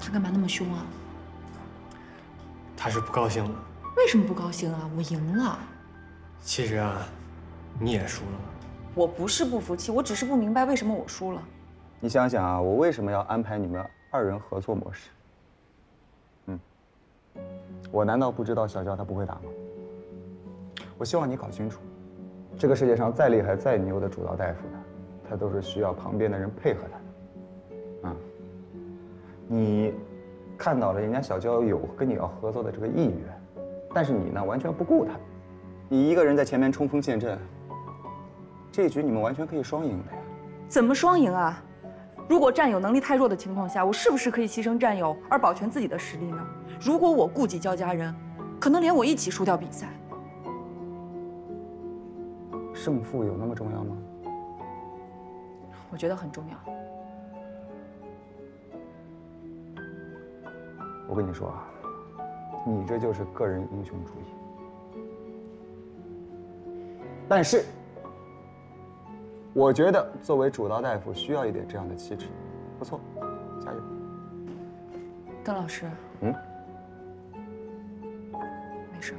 他干嘛那么凶啊？他是不高兴了。为什么不高兴啊？我赢了。其实啊，你也输了。我不是不服气，我只是不明白为什么我输了。你想想啊，我为什么要安排你们二人合作模式？嗯，我难道不知道小娇她不会打吗？我希望你搞清楚，这个世界上再厉害、再牛的主刀大夫呢，他都是需要旁边的人配合他的。啊，你看到了人家小娇有跟你要合作的这个意愿，但是你呢完全不顾他，你一个人在前面冲锋陷阵，这一局你们完全可以双赢的呀。怎么双赢啊？如果战友能力太弱的情况下，我是不是可以牺牲战友而保全自己的实力呢？如果我顾及焦家人，可能连我一起输掉比赛。胜负有那么重要吗？我觉得很重要。我跟你说啊你这就是个人英雄主义。但是我觉得作为主刀大夫需要一点这样的气质不错加油邓老师嗯？没事